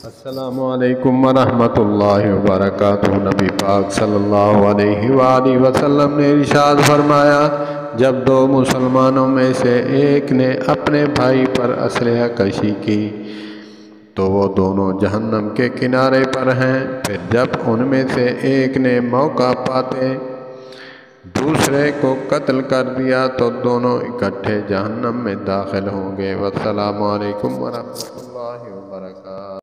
السلام علیکم ورحمۃ اللہ وبرکاتہ نبی پاک صلی اللہ علیہ وآلہ وسلم نے ارشاد فرمایا، جب دو مسلمانوں میں سے ایک نے اپنے بھائی پر اسلحہ کشی کی، تو وہ دونوں جہنم کے کنارے پر ہیں. پھر جب ان میں سے ایک نے موقع پاتے، دوسرے کو قتل کر دیا، تو دونوں اکٹھے جہنم میں داخل ہوں گے. والسلام علیکم ورحمۃ اللہ